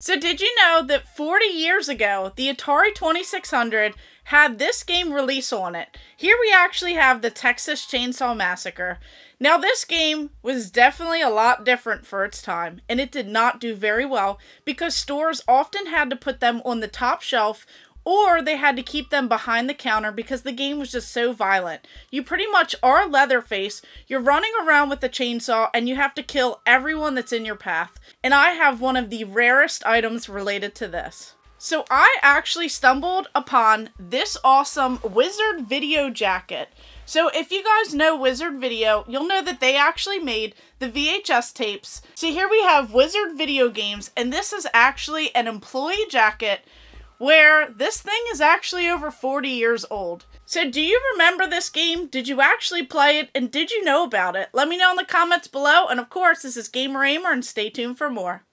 So, did you know that 40 years ago, the Atari 2600 had this game release on it? Here we actually have the Texas Chainsaw Massacre. Now, this game was definitely a lot different for its time, and it did not do very well because stores often had to put them on the top shelf or they had to keep them behind the counter because the game was just so violent. You pretty much are Leatherface, you're running around with a chainsaw, and you have to kill everyone that's in your path. And I have one of the rarest items related to this. So I actually stumbled upon this awesome Wizard Video jacket. So if you guys know Wizard Video, you'll know that they actually made the VHS tapes. So here we have Wizard Video Games, and this is actually an employee jacket where this thing is actually over 40 years old. So, do you remember this game? Did you actually play it? And did you know about it? Let me know in the comments below. And of course, this is Gamer Ahmer, and stay tuned for more.